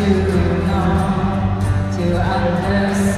To know, to understand.